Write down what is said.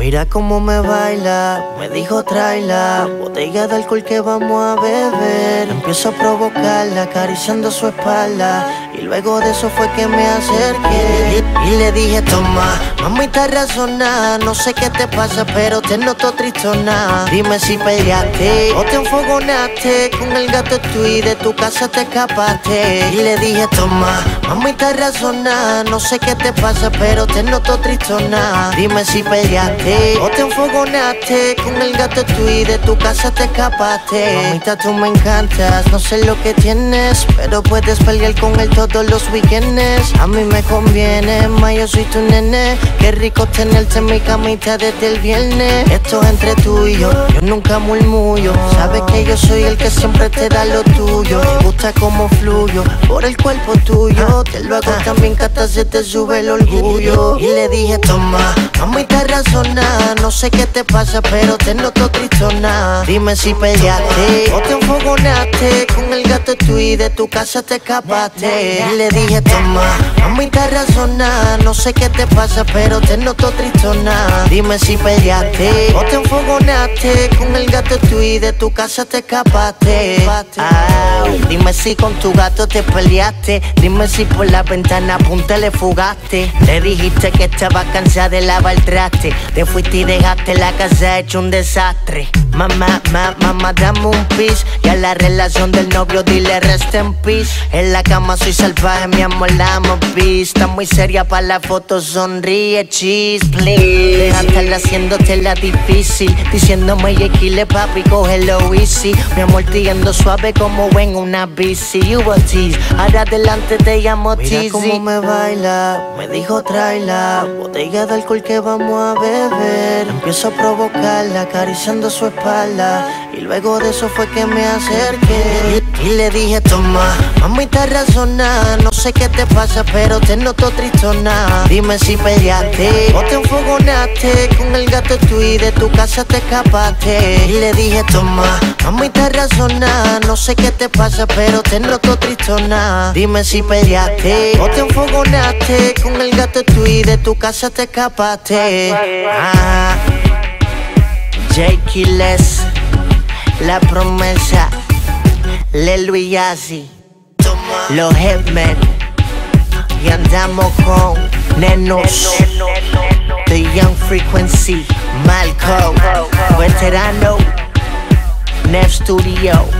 Mira cómo me baila, me dijo traila Botella de alcohol que vamos a beber Empiezo a provocarla, acariciando su espalda Y luego de eso fue que me acerqué. Y, le dije, toma, mamita razona No sé qué te pasa, pero te noto tristona Dime si peleaste o te enfogonaste Con el gato tú y de tu casa te escapaste Y le dije, toma, mamita razona No sé qué te pasa, pero te noto tristona Dime si peleaste o te enfogonaste con el gato tú y de tu casa te escapaste. Mamita, tú me encantas, no sé lo que tienes, pero puedes pelear con él todos los weekends. A mí me conviene, ma, yo soy tu nene. Qué rico tenerte en mi camita desde el viernes. Esto es entre tú y yo, yo nunca murmullo. Sabes que yo soy el que siempre te da lo tuyo. Me gusta cómo fluyo por el cuerpo tuyo. Te lo hago también que hasta se te sube el orgullo. Y le dije, toma, mamita, razona no sé qué te pasa, pero te noto tristona. Dime si peleaste o te enfogonaste con el gato tú y de tu casa te escapaste. Y le dije, toma, mamita razona. No sé qué te pasa, pero te noto tristona. Dime si peleaste o te enfogonaste con el gato tú y de tu casa te escapaste. dime si con tu gato te peleaste. Dime si por la ventana punta le fugaste. Le dijiste que estaba cansada de lavar el traste fuiste y dejaste la casa hecho un desastre. Mamá, mamá, mamá, dame un pis. Y a la relación del novio dile rest en peace. En la cama soy salvaje, mi amor, la amo peace. Está muy seria para la foto, sonríe, cheese, please. Deja haciéndote la difícil. Diciéndome, le papi, cógelo easy. Mi amor, tirando suave como en una bici. You a tease, ahora adelante te llamo Mira cómo me baila, me dijo traila. Botella de alcohol que vamos a beber. Empiezo a provocarla, acariciando su espalda. Y luego de eso fue que me acerqué. Y, le dije, toma, mamita razona. No sé qué te pasa, pero te noto tristona. Dime si peleaste o te enfogonaste. Con el gato tú y de tu casa te escapaste. Y le dije, toma, mamita razona. No sé qué te pasa, pero te noto tristona. Dime si peleaste o te enfogonaste. Con el gato tú y de tu casa te escapaste. Jakey Les, La Promesa, Lelo y Los Hitmen, y andamos con Nenos, The Young Frequency, Malcolm, Veterano, Nev Studio.